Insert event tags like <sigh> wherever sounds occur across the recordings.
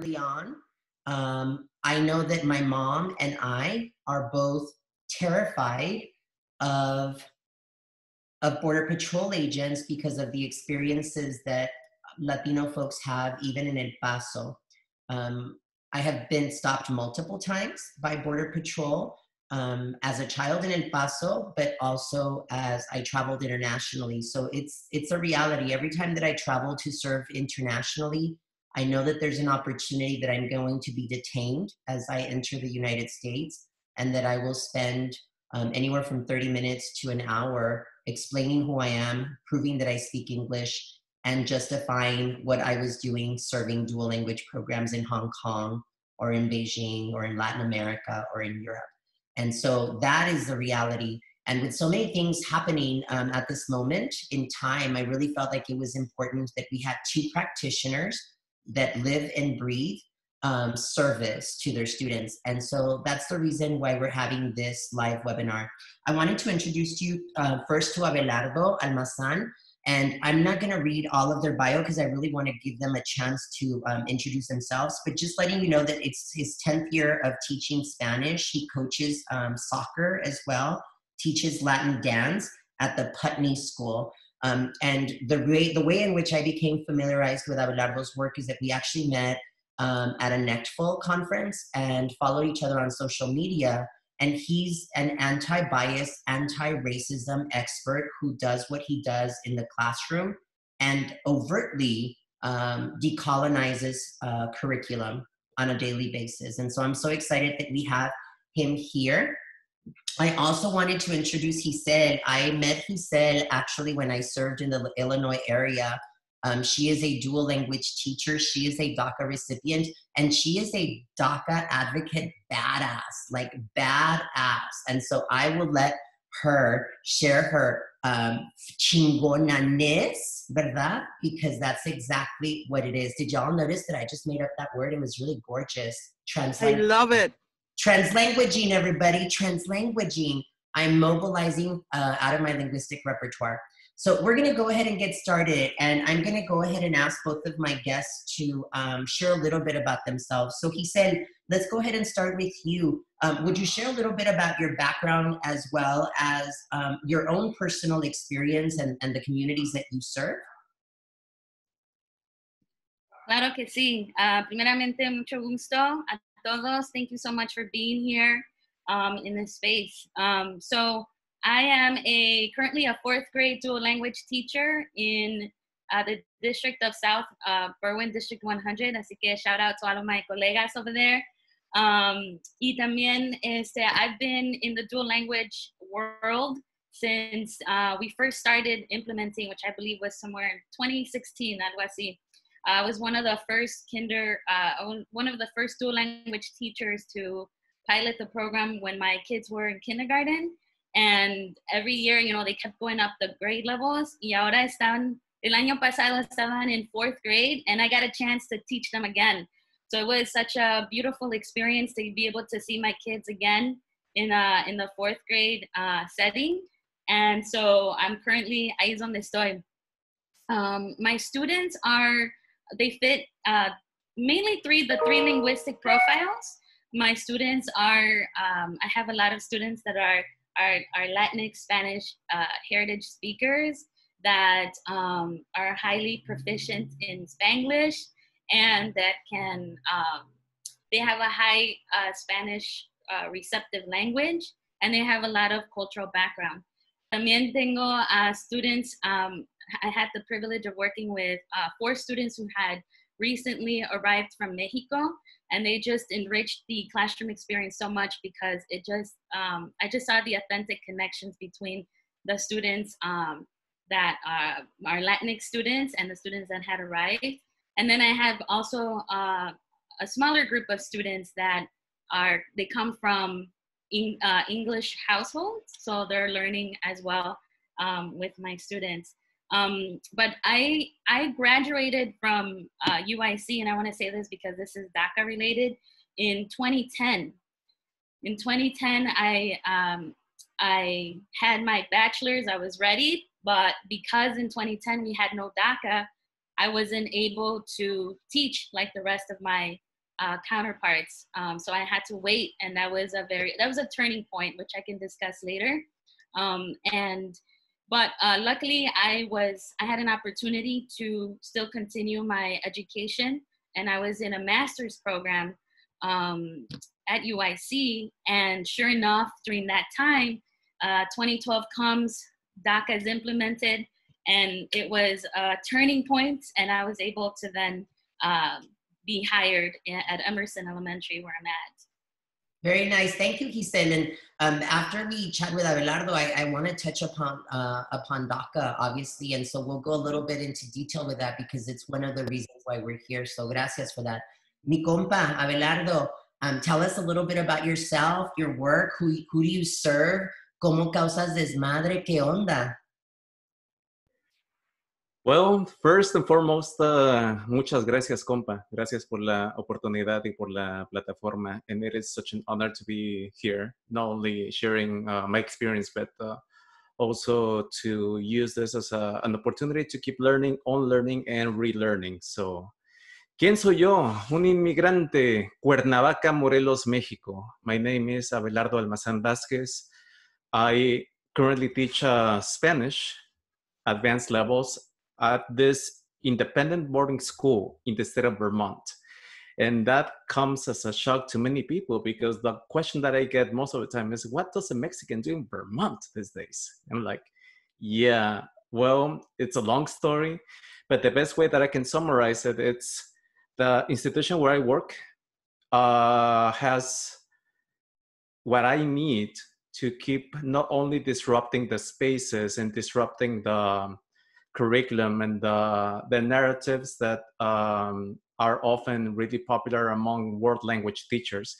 early on. Um, I know that my mom and I are both terrified of of border patrol agents because of the experiences that Latino folks have, even in El Paso. Um, I have been stopped multiple times by Border Patrol um, as a child in El Paso, but also as I traveled internationally. So it's it's a reality. Every time that I travel to serve internationally, I know that there's an opportunity that I'm going to be detained as I enter the United States, and that I will spend um, anywhere from 30 minutes to an hour explaining who I am, proving that I speak English, and justifying what I was doing serving dual language programs in Hong Kong or in Beijing or in Latin America or in Europe. And so that is the reality. And with so many things happening um, at this moment in time, I really felt like it was important that we had two practitioners that live and breathe um, service to their students. And so that's the reason why we're having this live webinar. I wanted to introduce you uh, first to Abelardo Almazán. And I'm not to read all of their bio because I really want to give them a chance to um, introduce themselves. But just letting you know that it's his 10th year of teaching Spanish. He coaches um, soccer as well, teaches Latin dance at the Putney School. Um, and the way, the way in which I became familiarized with Abelardo's work is that we actually met um, at a NECTFL conference and followed each other on social media. And he's an anti bias, anti racism expert who does what he does in the classroom and overtly um, decolonizes uh, curriculum on a daily basis. And so I'm so excited that we have him here. I also wanted to introduce Gissel I met Gissel actually when I served in the Illinois area um, she is a dual language teacher. She is a DACA recipient, and she is a DACA advocate badass, like badass. And so I will let her share her um, chingonaness, ¿verdad? Because that's exactly what it is. Did y'all notice that I just made up that word? It was really gorgeous. Translate. I love it. Translanguaging, everybody. Translanguaging. I'm mobilizing uh, out of my linguistic repertoire. So we're going to go ahead and get started, and I'm going to go ahead and ask both of my guests to um, share a little bit about themselves. So Gissel, let's go ahead and start with you. Um, would you share a little bit about your background as well as um, your own personal experience and, and the communities that you serve? Claro que sí. Uh, primeramente, mucho gusto a todos. Thank you so much for being here um, in this space. Um, so I am a currently a fourth grade dual language teacher in uh, the district of South uh, Berwyn District 100. Así que shout out to all of my colegas over there. Um, y también este, I've been in the dual language world since uh, we first started implementing, which I believe was somewhere in 2016, algo así. I was one of the first kinder, uh, one of the first dual language teachers to pilot the program when my kids were in kindergarten. And every year, you know, they kept going up the grade levels. Y ahora están, el año pasado estaban in fourth grade, and I got a chance to teach them again. So it was such a beautiful experience to be able to see my kids again in a, in the fourth grade uh, setting. And so I'm currently, ahí es donde estoy. Um, my students are, they fit uh, mainly three, the three linguistic profiles. My students are, um, I have a lot of students that are are, our Latinx Spanish uh, heritage speakers that um, are highly proficient in Spanglish and that can, um, they have a high uh, Spanish uh, receptive language and they have a lot of cultural background. También tengo uh, students, um, I had the privilege of working with uh, four students who had recently arrived from Mexico and they just enriched the classroom experience so much because it just um, i just saw the authentic connections between the students um, that are, are latinx students and the students that had arrived. And then i have also uh, a smaller group of students that are they come from in, uh, english households so they're learning as well um, with my students um, but I I graduated from uh, UIC, and I want to say this because this is DACA related. In 2010, in 2010, I um, I had my bachelor's. I was ready, but because in 2010 we had no DACA, I wasn't able to teach like the rest of my uh, counterparts. Um, so I had to wait, and that was a very that was a turning point, which I can discuss later. Um, and but uh, luckily, I was I had an opportunity to still continue my education, and I was in a master's program um, at UIC. And sure enough, during that time, uh, 2012 comes, DACA is implemented, and it was a turning point, and I was able to then. Um, be hired at Emerson Elementary where I'm at. Very nice. Thank you, Gissel. And um, after we chat with Abelardo, I, I want to touch upon uh, upon DACA, obviously. And so we'll go a little bit into detail with that because it's one of the reasons why we're here. So gracias for that. Mi compa, Abelardo, um, tell us a little bit about yourself, your work, who, who do you serve, cómo causas desmadre, qué onda? Well, first and foremost, uh, muchas gracias, compa. Gracias por la oportunidad y por la plataforma. And it is such an honor to be here, not only sharing uh, my experience, but uh, also to use this as a, an opportunity to keep learning, on learning, and relearning. So, ¿quién soy yo? Un inmigrante, Cuernavaca, Morelos, México. My name is Abelardo Almazán Vázquez. I currently teach uh, Spanish advanced levels at this independent boarding school in the state of Vermont. And that comes as a shock to many people because the question that I get most of the time is, what does a Mexican do in Vermont these days? I'm like, yeah, well, it's a long story, but the best way that I can summarize it, it's the institution where I work uh, has what I need to keep not only disrupting the spaces and disrupting the curriculum and the, the narratives that um, are often really popular among world language teachers.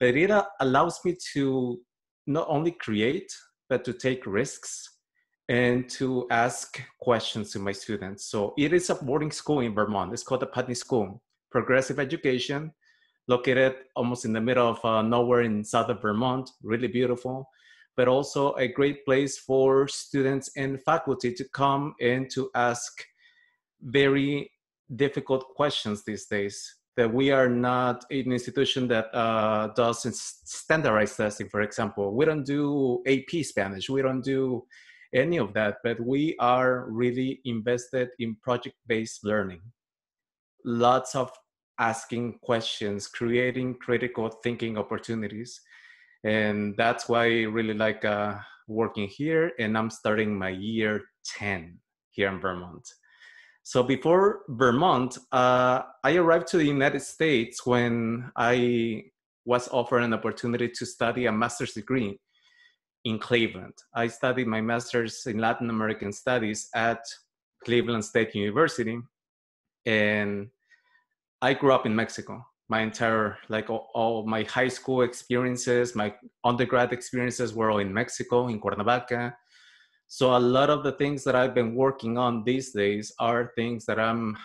But it uh, allows me to not only create, but to take risks and to ask questions to my students. So it is a boarding school in Vermont. It's called the Putney School, progressive education, located almost in the middle of uh, nowhere in southern Vermont, really beautiful but also a great place for students and faculty to come and to ask very difficult questions these days. That we are not an institution that uh, does standardized testing, for example. We don't do AP Spanish, we don't do any of that, but we are really invested in project based learning. Lots of asking questions, creating critical thinking opportunities and that's why I really like uh, working here. And I'm starting my year 10 here in Vermont. So before Vermont, uh, I arrived to the United States when I was offered an opportunity to study a master's degree in Cleveland. I studied my master's in Latin American studies at Cleveland State University, and I grew up in Mexico my entire like all, all, my high school experiences my undergrad experiences were all in mexico in cuernavaca. So a lot of the things that i've been working on these days are things that i'm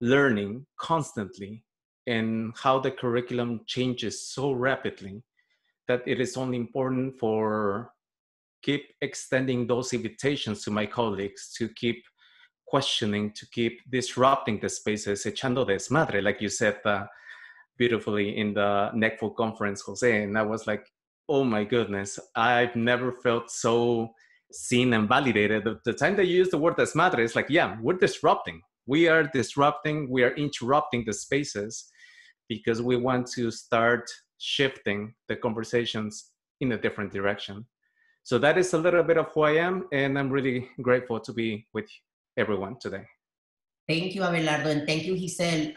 learning constantly and how the curriculum changes so rapidly that it is only important for keep extending those invitations to my colleagues to keep questioning to keep disrupting the spaces echando desmadre like you said uh, beautifully in the NECTFL conference, Jose. And I was like, oh my goodness, I've never felt so seen and validated. The, the time that you use the word desmadre, it's like, yeah, we're disrupting. We are disrupting, we are interrupting the spaces because we want to start shifting the conversations in a different direction. So that is a little bit of who I am, and I'm really grateful to be with everyone today. Thank you, Abelardo, and thank you, Gissel.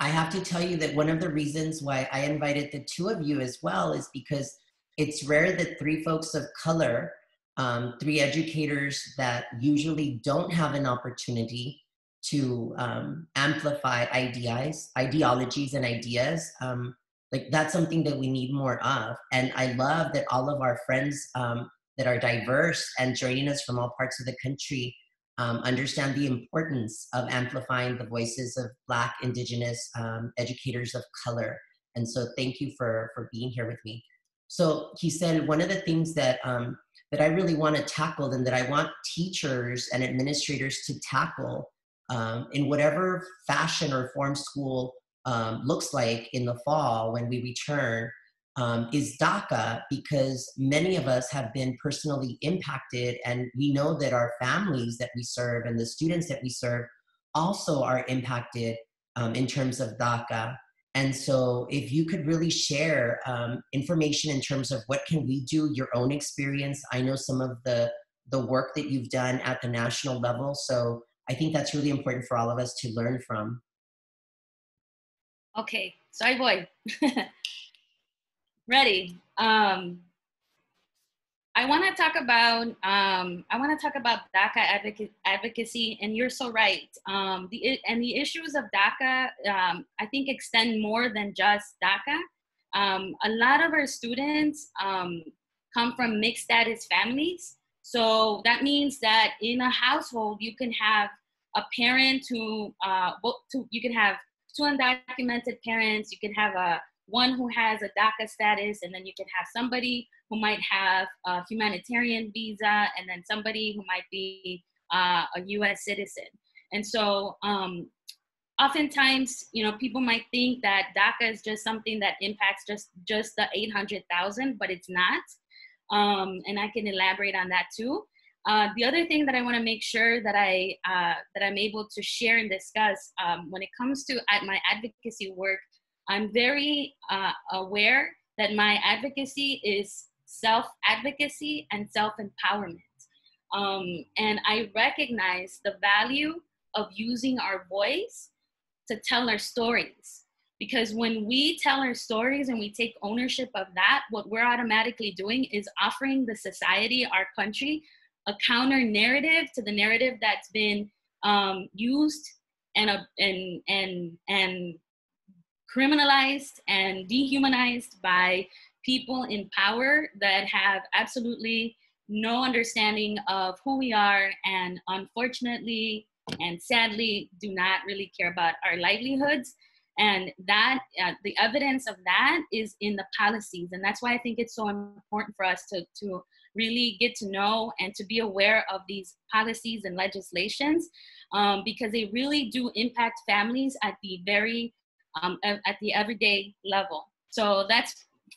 I have to tell you that one of the reasons why I invited the two of you as well is because it's rare that three folks of color, um, three educators that usually don't have an opportunity to um, amplify ideas, ideologies, and ideas. Um, like that's something that we need more of. And I love that all of our friends um, that are diverse and joining us from all parts of the country um, understand the importance of amplifying the voices of Black, Indigenous um, educators of color. And so thank you for, for being here with me. So Gissel, one of the things that, um, that I really want to tackle and that I want teachers and administrators to tackle um, in whatever fashion or form school um, looks like in the fall when we return um, is DACA because many of us have been personally impacted, and we know that our families that we serve and the students that we serve also are impacted um, in terms of DACA. And so, if you could really share um, information in terms of what can we do, your own experience. I know some of the the work that you've done at the national level. So I think that's really important for all of us to learn from. Okay, so I voy. <laughs> Ready. Um, I want to talk about um, I want to talk about DACA advocacy, and you're so right. Um, the and the issues of DACA, um, I think, extend more than just DACA. Um, a lot of our students um, come from mixed status families, so that means that in a household you can have a parent who, uh, you can have two undocumented parents, you can have a one who has a DACA status, and then you can have somebody who might have a humanitarian visa, and then somebody who might be uh, a U.S. citizen. And so, um, oftentimes, you know, people might think that DACA is just something that impacts just just the 800,000, but it's not. Um, and I can elaborate on that too. Uh, the other thing that I want to make sure that I uh, that I'm able to share and discuss um, when it comes to my advocacy work I'm very uh, aware that my advocacy is self advocacy and self empowerment. Um, and I recognize the value of using our voice to tell our stories. Because when we tell our stories and we take ownership of that, what we're automatically doing is offering the society, our country, a counter narrative to the narrative that's been um, used and, uh, and, and, and criminalized and dehumanized by people in power that have absolutely no understanding of who we are and unfortunately and sadly do not really care about our livelihoods. And that uh, the evidence of that is in the policies. And that's why i think it's so important for us to, to really get to know and to be aware of these policies and legislations um, because they really do impact families at the very um, at the everyday level. So that's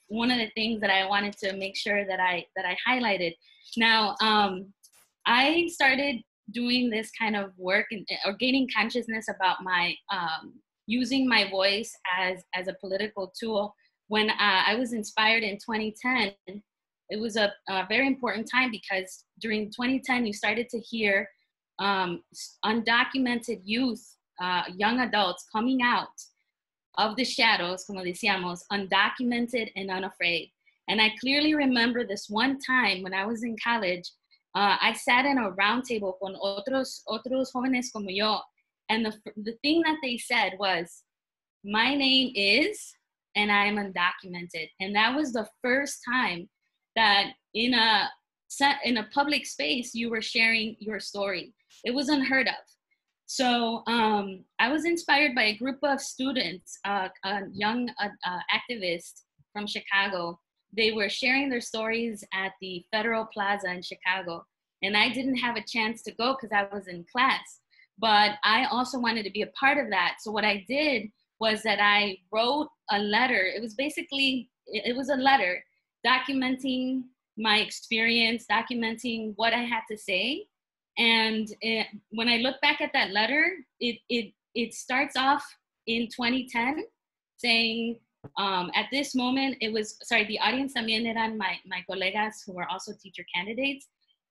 one of the things that I wanted to make sure that I that I highlighted. Now, um, I started doing this kind of work and, or gaining consciousness about my um, using my voice as as a political tool when uh, I was inspired in 2010. It was a, a, very important time because during 2010 you started to hear um, undocumented youth, uh, young adults coming out of the shadows, como decíamos, undocumented and unafraid. And I clearly remember this one time when I was in college, uh, I sat in a round table con otros, otros jóvenes como yo. And the, the thing that they said was, my name is, and I am undocumented. And that was the first time that in a, in a public space, you were sharing your story. It was unheard of. So um, I was inspired by a group of students, uh, a young uh, uh, activists from Chicago. They were sharing their stories at the Federal Plaza in Chicago. And I didn't have a chance to go because I was in class. But I also wanted to be a part of that. So what I did was that I wrote a letter. It was basically, it was a letter documenting my experience, documenting what I had to say, and it, when I look back at that letter, it, it, it starts off in 2010 saying, um, at this moment, it was, sorry, the audience también eran my, my colegas who were also teacher candidates.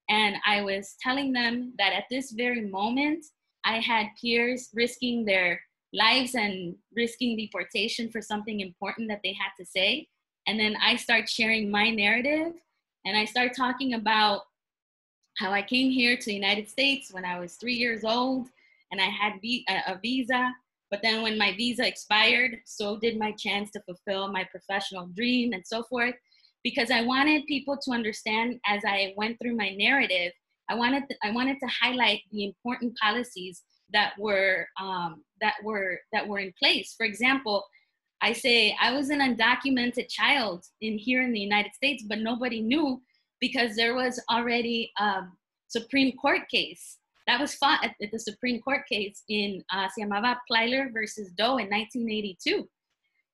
And I was telling them that at this very moment, I had peers risking their lives and risking deportation for something important that they had to say. And then I start sharing my narrative and I start talking about how I came here to the United States when I was three years old and I had a visa. But then when my visa expired, so did my chance to fulfill my professional dream and so forth. Because I wanted people to understand as I went through my narrative, I wanted to, I wanted to highlight the important policies that were um, that were that were in place. For example, I say I was an undocumented child in here in the United States, but nobody knew because there was already a Supreme Court case that was fought at, at the Supreme Court case in uh, se llamaba Plyler versus Doe in 1982,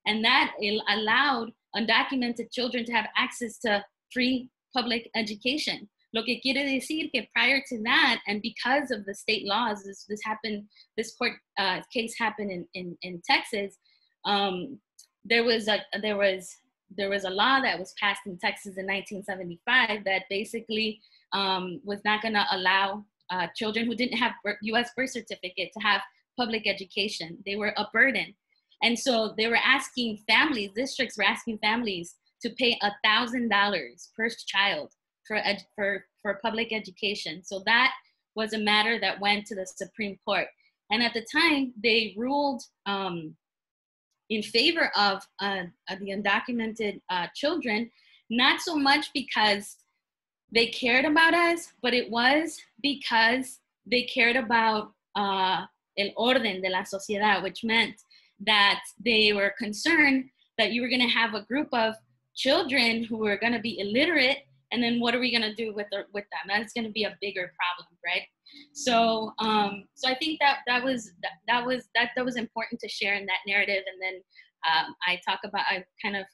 and that allowed undocumented children to have access to free public education. Lo que quiere decir que prior to that, and because of the state laws, this, this happened, this court uh, case happened in, in, in Texas, um, there was a there was there was a law that was passed in Texas in 1975 that basically um, was not going to allow uh, children who didn't have U.S. birth certificate to have public education. They were a burden, and so they were asking families. Districts were asking families to pay a thousand dollars per child for for for public education. So that was a matter that went to the Supreme Court, and at the time they ruled. Um, in favor of, uh, of the undocumented uh, children, not so much because they cared about us, but it was because they cared about uh, el orden de la sociedad, which meant that they were concerned that you were going to have a group of children who were going to be illiterate, and then what are we going to do with the, with them? That's going to be a bigger problem, right? So, um, so I think that that was that, that was that that was important to share in that narrative, and then um, I talk about I kind of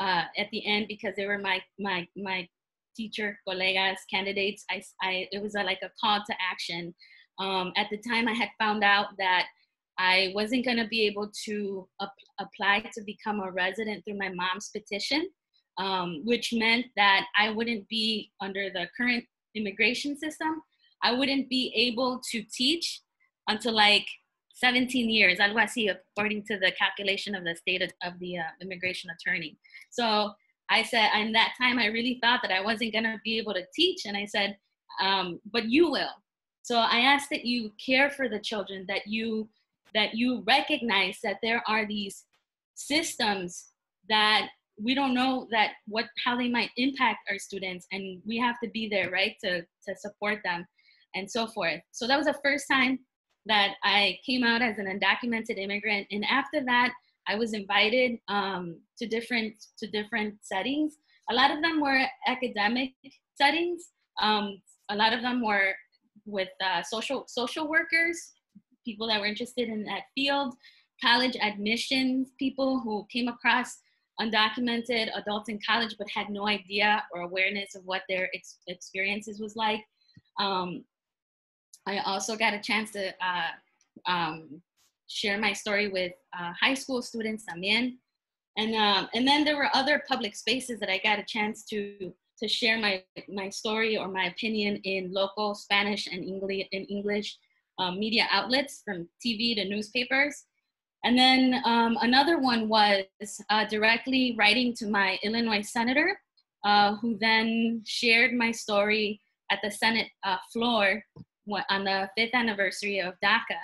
uh, at the end because they were my my my teacher colegas candidates. I, I it was a, like a call to action. Um, at the time, I had found out that I wasn't going to be able to ap- apply to become a resident through my mom's petition, um, which meant that I wouldn't be under the current immigration system. I wouldn't be able to teach until like 17 years, algo according to the calculation of the state of, of the uh, immigration attorney. So I said, in that time, I really thought that I wasn't going to be able to teach. And I said, um, but you will. So I ask that you care for the children, that you that you recognize that there are these systems that we don't know that what how they might impact our students and we have to be there right to to support them and so forth. So that was the first time that i came out as an undocumented immigrant. And after that i was invited um, to different to different settings. A lot of them were academic settings. Um, a lot of them were with uh, social social workers people that were interested in that field college admissions people who came across undocumented adults in college but had no idea or awareness of what their ex- experiences was like. Um, I also got a chance to uh, um, share my story with uh, high school students también. And, um, and then there were other public spaces that I got a chance to, to share my, my story or my opinion in local Spanish and English, in English um, media outlets from TV to newspapers. And then um, another one was uh, directly writing to my Illinois senator, uh, who then shared my story at the Senate uh, floor on the fifth anniversary of DACA.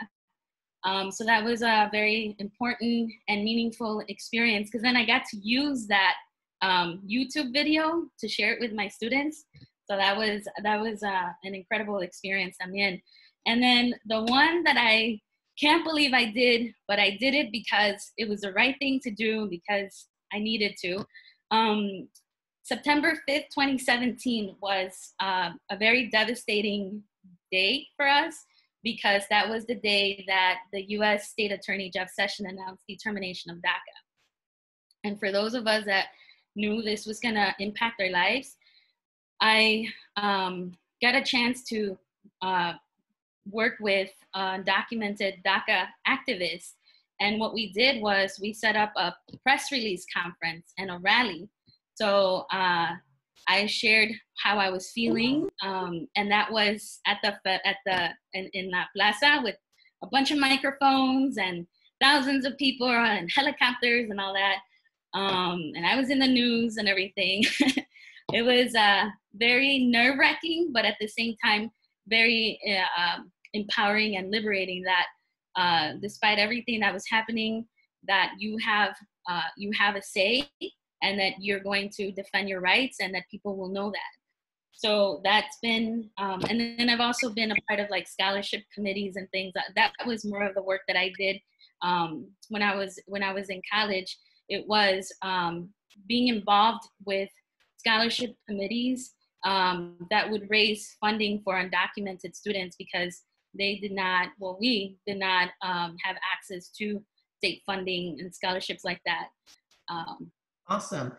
Um, so that was a very important and meaningful experience because then I got to use that um, YouTube video to share it with my students. So that was that was uh, an incredible experience. I'm in. And then the one that I can't believe I did, but I did it because it was the right thing to do because I needed to. Um, September 5th, 2017 was uh, a very devastating day for us because that was the day that the US State Attorney Jeff Sessions announced the termination of DACA. And for those of us that knew this was going to impact our lives, I um, got a chance to uh, work with undocumented DACA activists. And what we did was we set up a press release conference and a rally. So uh, I shared how I was feeling, um, and that was at the at the in, in La Plaza with a bunch of microphones and thousands of people and helicopters and all that. Um, and I was in the news and everything. <laughs> it was uh, very nerve wracking, but at the same time, very uh, um, empowering and liberating that uh, despite everything that was happening, that you have uh, you have a say and that you're going to defend your rights and that people will know that. So that's been, um, and then I've also been a part of like scholarship committees and things. That was more of the work that I did um, when I was when I was in college. It was um, being involved with scholarship committees um, that would raise funding for undocumented students because they did not, well, we did not um, have access to state funding and scholarships like that. Um, awesome.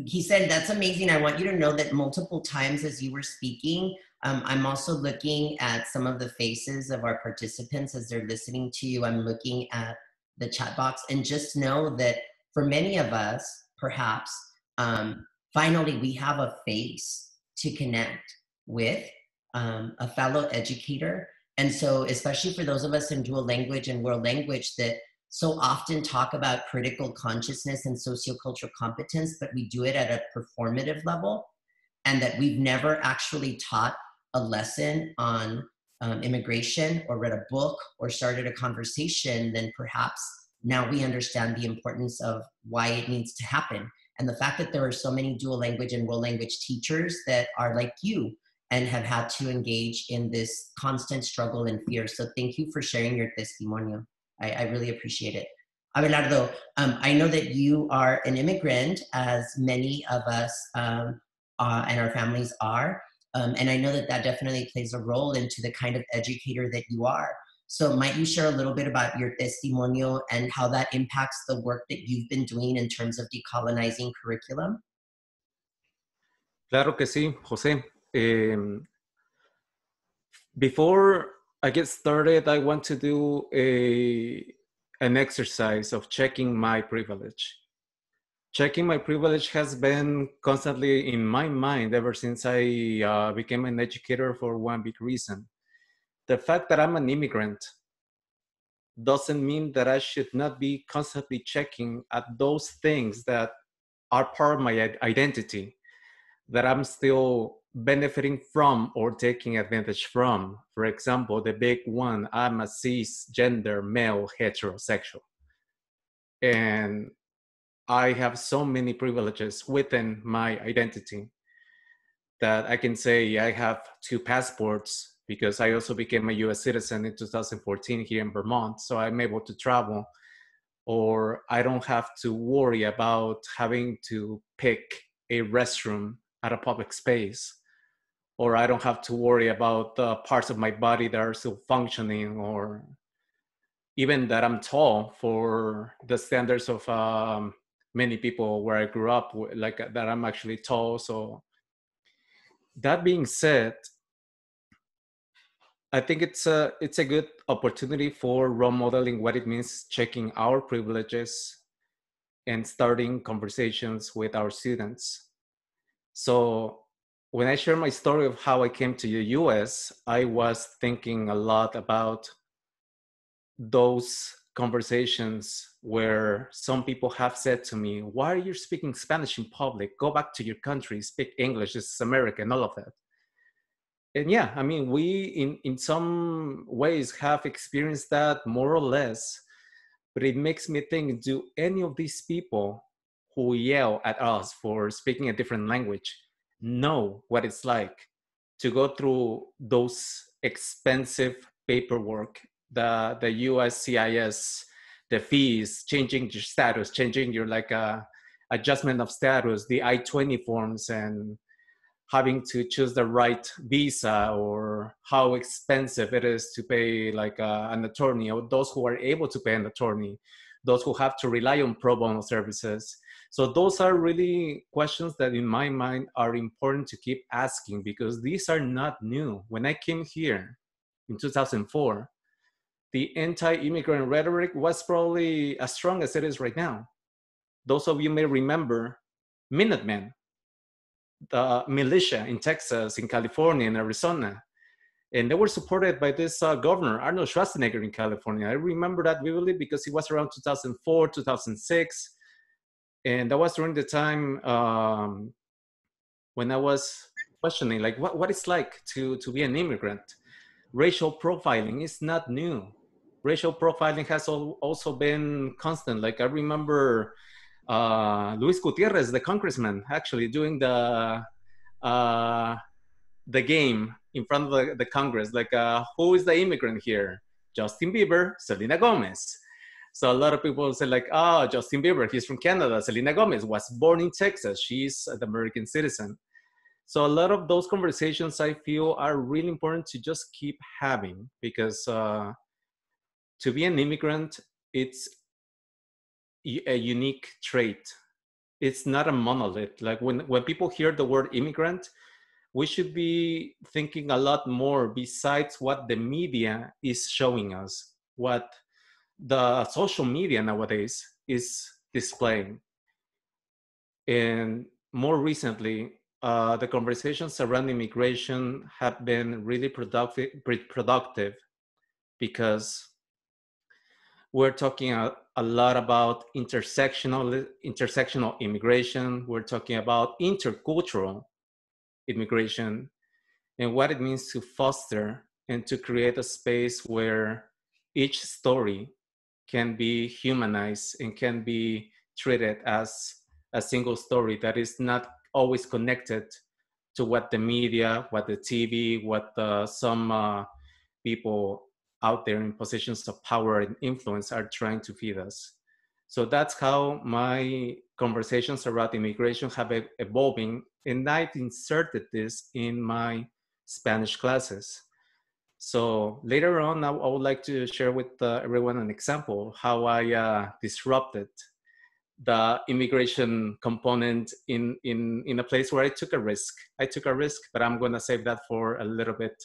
Gissel, That's amazing. I want you to know that multiple times as you were speaking, um, I'm also looking at some of the faces of our participants as they're listening to you. I'm looking at the chat box and just know that for many of us, perhaps, um, finally we have a face to connect with um, a fellow educator. And so, especially for those of us in dual language and world language that so often talk about critical consciousness and sociocultural competence, but we do it at a performative level, and that we've never actually taught a lesson on um, immigration or read a book or started a conversation, then perhaps now we understand the importance of why it needs to happen. And the fact that there are so many dual language and world language teachers that are like you and have had to engage in this constant struggle and fear. So thank you for sharing your testimonio. I, I really appreciate it. Abelardo, um, I know that you are an immigrant, as many of us um, uh, and our families are. Um, and I know that that definitely plays a role into the kind of educator that you are. So, might you share a little bit about your testimonio and how that impacts the work that you've been doing in terms of decolonizing curriculum? Claro que sí, José. Um, before I get started, I want to do a an exercise of checking my privilege checking my privilege has been constantly in my mind ever since I uh, became an educator for one big reason. The fact that I'm an immigrant doesn't mean that I should not be constantly checking at those things that are part of my identity, that I'm still benefiting from or taking advantage from. For example, the big one I'm a cisgender male heterosexual. And I have so many privileges within my identity that I can say I have two passports because I also became a US citizen in 2014 here in Vermont. So I'm able to travel, or I don't have to worry about having to pick a restroom at a public space, or I don't have to worry about the parts of my body that are still functioning, or even that I'm tall for the standards of um, many people where I grew up, like that I'm actually tall. So that being said, I think it's a it's a good opportunity for role modeling what it means checking our privileges and starting conversations with our students. So when I share my story of how I came to the US, I was thinking a lot about those conversations where some people have said to me, Why are you speaking Spanish in public? Go back to your country, speak English, this is America, and all of that. And yeah, I mean, we in, in some ways have experienced that more or less, but it makes me think do any of these people who yell at us for speaking a different language know what it's like to go through those expensive paperwork the the USCIS, the fees, changing your status, changing your like uh, adjustment of status, the I-20 forms, and having to choose the right visa or how expensive it is to pay like uh, an attorney or those who are able to pay an attorney those who have to rely on pro bono services so those are really questions that in my mind are important to keep asking because these are not new when i came here in 2004 the anti-immigrant rhetoric was probably as strong as it is right now. Those of you may remember Minutemen, the militia in Texas, in California, in Arizona, and they were supported by this uh, governor Arnold Schwarzenegger in California. I remember that vividly because it was around 2004, 2006, and that was during the time um, when I was questioning, like, what, what it's like to to be an immigrant. Racial profiling is not new racial profiling has also been constant. Like I remember uh, Luis Gutierrez, the congressman, actually doing the uh, the game in front of the, the Congress. Like, uh, who is the immigrant here? Justin Bieber, Selena Gomez. So a lot of people say like, oh, Justin Bieber, he's from Canada. Selena Gomez was born in Texas. She's an American citizen. So a lot of those conversations I feel are really important to just keep having because uh, to be an immigrant, it's a unique trait. It's not a monolith. Like when, when people hear the word immigrant, we should be thinking a lot more besides what the media is showing us, what the social media nowadays is displaying. And more recently, uh, the conversations around immigration have been really productive, productive because we're talking a, a, lot about intersectional intersectional immigration. We're talking about intercultural immigration and what it means to foster and to create a space where each story can be humanized and can be treated as a single story that is not always connected to what the media, what the TV, what the, some uh, people out there in positions of power and influence are trying to feed us. So that's how my conversations around immigration have been evolving, and I've inserted this in my Spanish classes. So later on, I, would like to share with uh, everyone an example how I uh, disrupted the immigration component in in in a place where I took a risk. I took a risk, but I'm going to save that for a little bit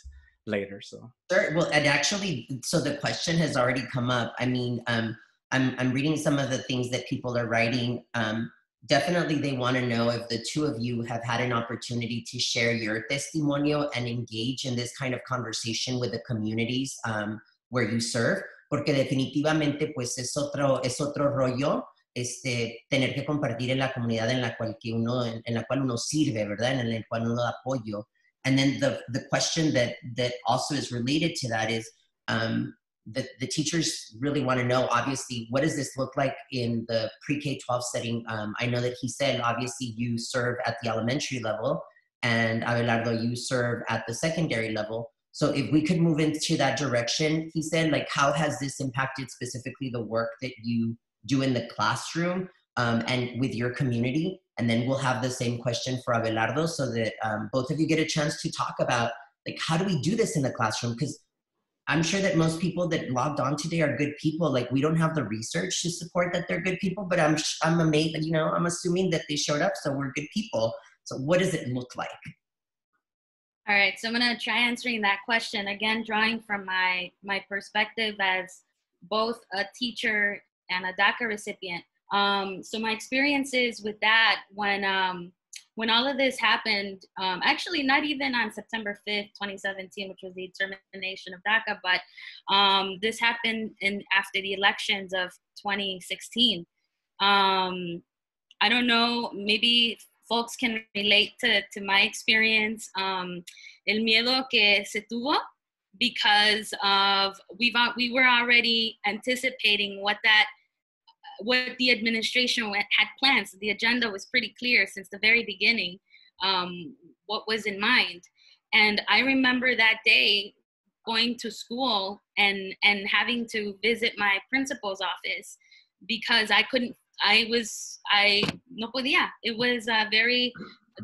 later. So sure. Well, and actually, so the question has already come up. I mean, um, I'm I'm reading some of the things that people are writing. Um, definitely, they want to know if the two of you have had an opportunity to share your testimonio and engage in this kind of conversation with the communities um, where you serve. Porque definitivamente, pues es otro es otro rollo este, tener que compartir en la comunidad en la cual que uno en, en la cual uno sirve, ¿verdad? En la cual uno da apoyo. And then the the question that that also is related to that is um, the, the teachers really want to know obviously what does this look like in the pre-k 12 setting um, i know that Gissel obviously you serve at the elementary level and abelardo you serve at the secondary level so if we could move into that direction Gissel like how has this impacted specifically the work that you do in the classroom um, and with your community. And then we'll have the same question for Abelardo so that um, both of you get a chance to talk about like how do we do this in the classroom? Because I'm sure that most people that logged on today are good people. Like we don't have the research to support that they're good people, but I'm I'm amazed. You know, I'm assuming that they showed up, so we're good people. So what does it look like? All right, so I'm gonna try answering that question again, drawing from my my perspective as both a teacher and a DACA recipient. Um, so my experiences with that when um, when all of this happened, um, actually not even on September 5th, 2017, which was the termination of DACA, but um, this happened in after the elections of 2016. Um, I don't know, maybe folks can relate to, to my experience. Um, el miedo que se tuvo because of we've we were already anticipating what that what the administration had planned. So the agenda was pretty clear since the very beginning, um, what was in mind. And I remember that day going to school and and having to visit my principal's office because I couldn't. I was I no podía. It was a very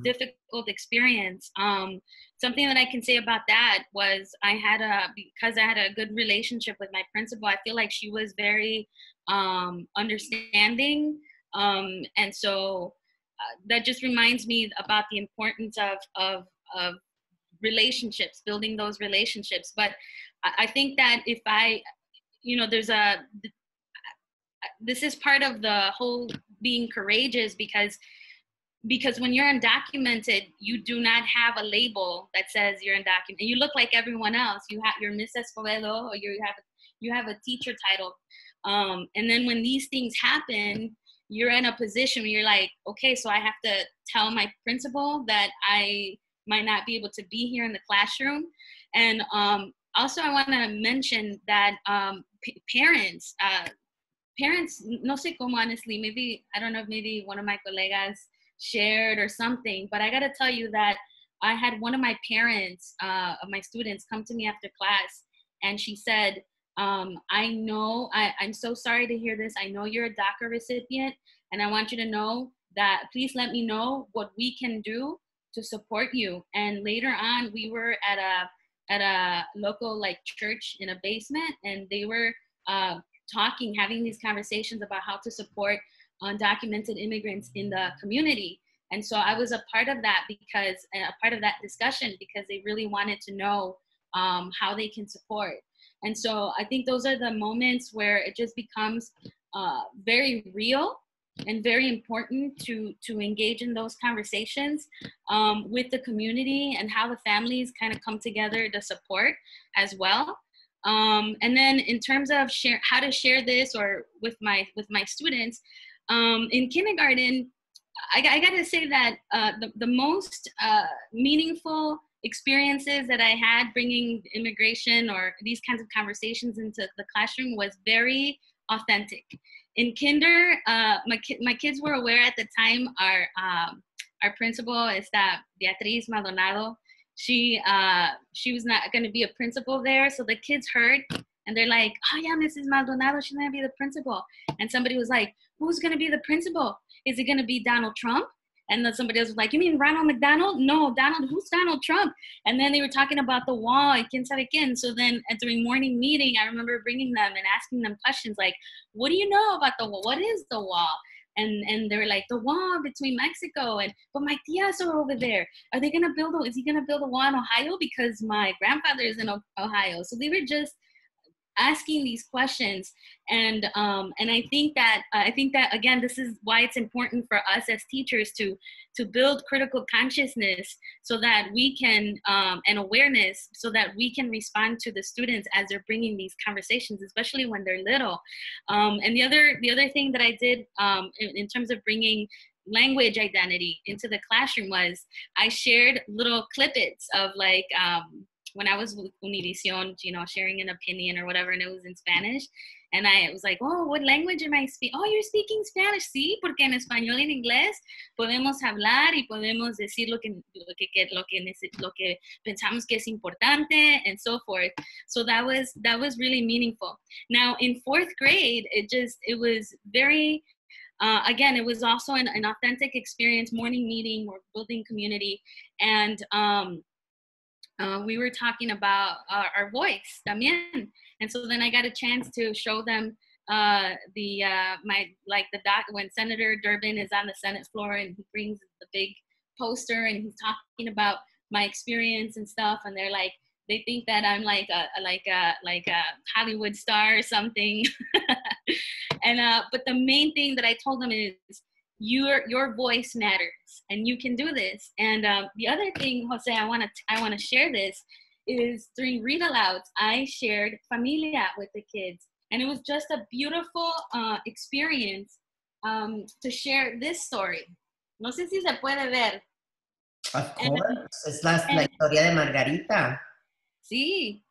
difficult experience. Um, something that I can say about that was I had a because I had a good relationship with my principal. I feel like she was very um, understanding. Um, and so uh, that just reminds me about the importance of, of, of relationships, building those relationships. But I, think that if I, you know, there's a, this is part of the whole being courageous because because when you're undocumented, you do not have a label that says you're undocumented. You look like everyone else. You have your Miss Escobedo, or you have you have a teacher title. Um, and then when these things happen, you're in a position where you're like, okay, so I have to tell my principal that I might not be able to be here in the classroom. And um, also, I want to mention that um, p- parents, uh, parents, no sé cómo, honestly, maybe, I don't know if maybe one of my colegas shared or something, but I got to tell you that I had one of my parents uh, of my students come to me after class and she said, um, I know, I, I'm so sorry to hear this. I know you're a DACA recipient, and I want you to know that please let me know what we can do to support you. And later on, we were at a at a local like church in a basement, and they were uh, talking, having these conversations about how to support undocumented immigrants in the community. And so I was a part of that because a part of that discussion because they really wanted to know um, how they can support. And so I think those are the moments where it just becomes uh, very real and very important to to engage in those conversations um, with the community and how the families kind of come together to support as well. Um, and then in terms of share how to share this or with my with my students um, in kindergarten i, I gotta say that uh, the, the most uh, meaningful experiences that i had bringing immigration or these kinds of conversations into the classroom was very authentic. In kinder uh, my, ki- my kids were aware at the time our um, our principal is that beatriz maldonado. She uh she was not going to be a principal there so the kids heard and they're like oh yeah mrs maldonado she's going to be the principal. And somebody was like who's going to be the principal? Is it going to be donald trump and then somebody else was like you mean ronald mcdonald no donald who's donald trump and then they were talking about the wall and sabe quién. so then during the morning meeting i remember bringing them and asking them questions like what do you know about the wall what is the wall and and they were like the wall between Mexico and but my tias are over there. Are they gonna build? A, is he gonna build a wall in Ohio because my grandfather is in Ohio? So they were just asking these questions. And um, and i think that uh, i think that again this is why it's important for us as teachers to to build critical consciousness so that we can um, and awareness so that we can respond to the students as they're bringing these conversations especially when they're little. Um, and the other the other thing that i did um, in, in terms of bringing language identity into the classroom was I shared little clippets of like um, when I was with Univision, you know, sharing an opinion or whatever, and it was in Spanish. And I was like, oh, what language am I speaking? Oh, you're speaking Spanish. Sí, porque en español y en inglés podemos hablar y podemos decir lo que, lo que, lo que, lo que pensamos que es importante and so forth. So that was, that was really meaningful. Now in fourth grade, it just, it was very, uh, again, it was also an, an authentic experience, morning meeting, or building community. And, um, uh, we were talking about our, our, voice también. And so then I got a chance to show them uh, the uh, my like the doc when Senator Durbin is on the Senate floor and he brings the big poster and he's talking about my experience and stuff, and they're like they think that I'm like a like a like a Hollywood star or something. <laughs> and uh, but the main thing that I told them is your your voice matters and you can do this. And um, the other thing jose i want to i want to share this is during read alouds i shared familia with the kids. And it was just a beautiful uh, experience um, to share this story. No sé si se puede ver. Of course and, es la, and, la historia de margarita. Sí.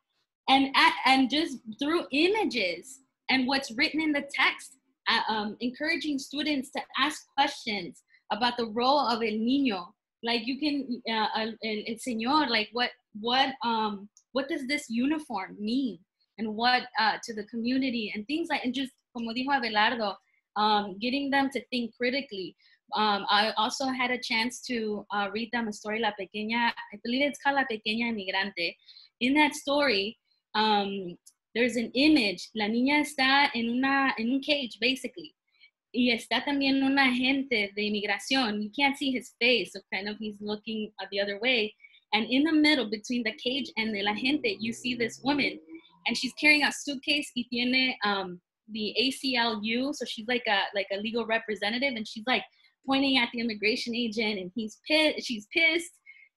And and just through images and what's written in the text um, encouraging students to ask questions about the role of el niño. Like you can, uh, el, el señor, like what, what, um, what does this uniform mean? And what uh, to the community and things like, and just como dijo Abelardo, um, getting them to think critically. Um, I also had a chance to uh, read them a story, La Pequeña, I believe it's called La Pequeña Emigrante. In that story, um, there's an image, la niña está en, una, en un cage, basically. Y está también un agente de inmigración. You can't see his face, so kind of he's looking the other way. And in the middle, between the cage and the agente, you see this woman, and she's carrying a suitcase y tiene um, the ACLU, so she's like a like a legal representative, and she's like pointing at the immigration agent, and he's pissed. She's pissed,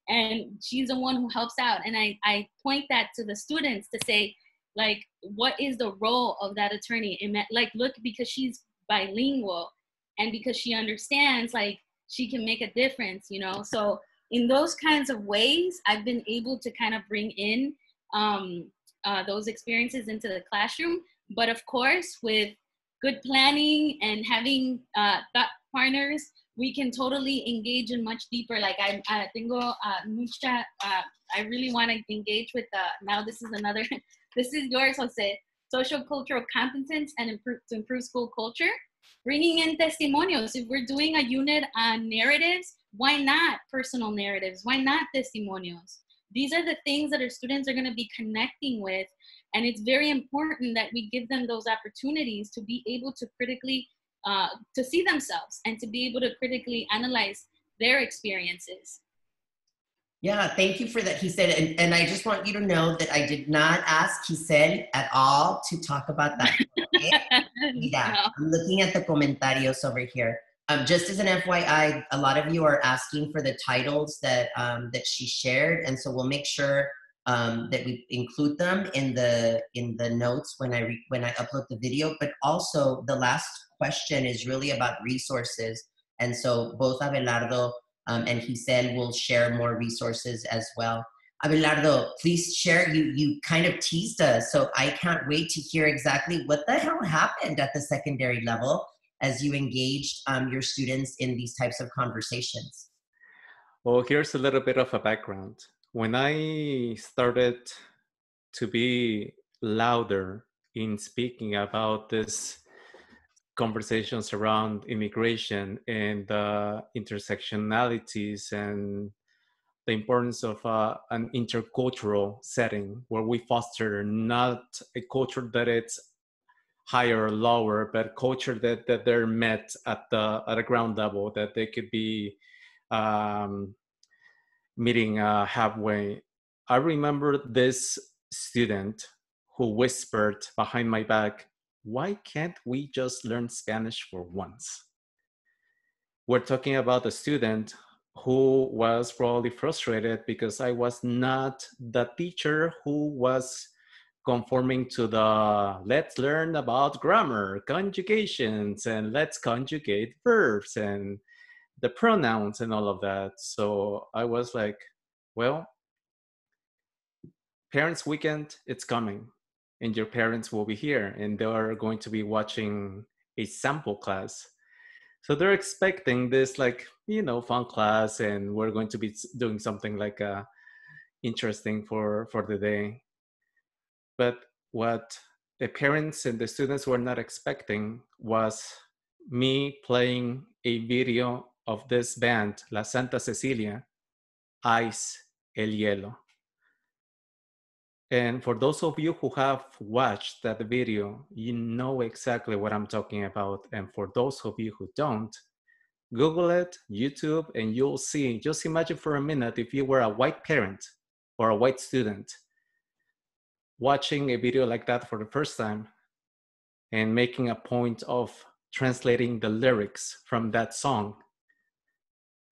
and she's the one who helps out. And I I point that to the students to say, like what is the role of that attorney? And like look because she's bilingual and because she understands like she can make a difference you know? So in those kinds of ways i've been able to kind of bring in um, uh, those experiences into the classroom. But of course with good planning and having uh, thought partners we can totally engage in much deeper. Like i, I tengo uh, mucha uh, i really want to engage with uh, now this is another <laughs> This is yours, Jose. Social cultural competence and improve, to improve school culture. Bringing in testimonials. If we're doing a unit on narratives, why not personal narratives? Why not testimonios? These are the things that our students are going to be connecting with. And it's very important that we give them those opportunities to be able to critically, uh, to see themselves and to be able to critically analyze their experiences. Yeah, thank you for that. He said, and, and I just want you to know that I did not ask Gissel at all to talk about that. Okay? <laughs> yeah, no. I'm looking at the comentarios over here. Um, just as an FYI, a lot of you are asking for the titles that um, that she shared, and so we'll make sure um, that we include them in the in the notes when I re- when I upload the video. But also, the last question is really about resources, and so both Abelardo um, and we'll share more resources as well. Abelardo, please share. You you kind of teased us, so I can't wait to hear exactly what the hell happened at the secondary level as you engaged um, your students in these types of conversations. Well, here's a little bit of a background. When I started to be louder in speaking about this conversations around immigration and uh, intersectionalities and the importance of uh, an intercultural setting where we foster not a culture that it's higher or lower, but culture that, that they're met at the at a ground level, that they could be um, meeting uh, halfway. I remember this student who whispered behind my back, why can't we just learn Spanish for once? We're talking about a student who was probably frustrated because I was not the teacher who was conforming to the let's learn about grammar, conjugations, and let's conjugate verbs and the pronouns and all of that. So I was like, well, parents' weekend, it's coming and your parents will be here and they are going to be watching a sample class. So they're expecting this like you know fun class and we're going to be doing something like uh, interesting for for the day. But what the parents and the students were not expecting was me playing a video of this band la santa cecilia ice el hielo and for those of you who have watched that video, you know exactly what I'm talking about. And for those of you who don't, Google it, YouTube, and you'll see. Just imagine for a minute if you were a white parent or a white student watching a video like that for the first time and making a point of translating the lyrics from that song.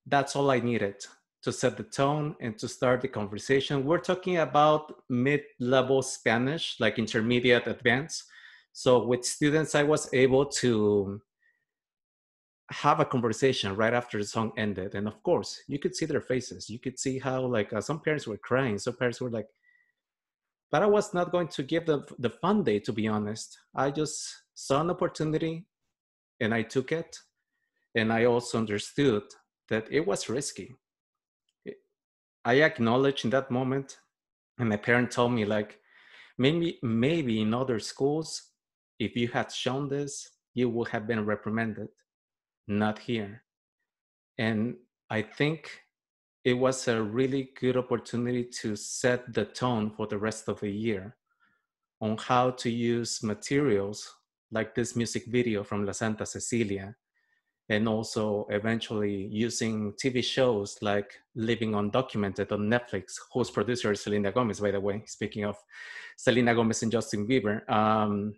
That's all I needed to set the tone and to start the conversation. We're talking about mid-level Spanish, like intermediate advanced. So with students, I was able to have a conversation right after the song ended. And of course, you could see their faces. You could see how like uh, some parents were crying. Some parents were like, but I was not going to give the, the fun day, to be honest. I just saw an opportunity and I took it. And I also understood that it was risky I acknowledged in that moment, and my parent told me like, maybe maybe in other schools, if you had shown this, you would have been reprimanded. Not here, and I think it was a really good opportunity to set the tone for the rest of the year on how to use materials like this music video from La Santa Cecilia and also eventually using TV shows like Living Undocumented on Netflix, whose producer is Selena Gomez, by the way, speaking of Selena Gomez and Justin Bieber, um,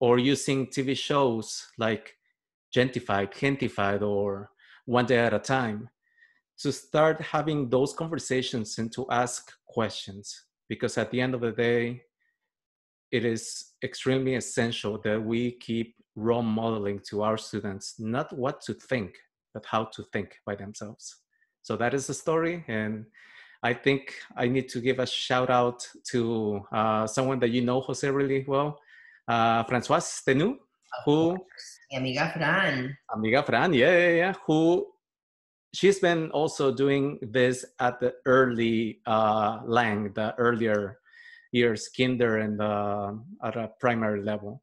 or using TV shows like Gentefied, Gentefied, or One Day at a Time to start having those conversations and to ask questions. Because at the end of the day, it is extremely essential that we keep role modeling to our students not what to think but how to think by themselves. So that is the story and i think i need to give a shout out to uh, someone that you know jose really well uh, francois tenu who amiga fran. Amiga fran yeah yeah yeah who she's been also doing this at the early uh, lang the earlier years kinder and uh, at a primary level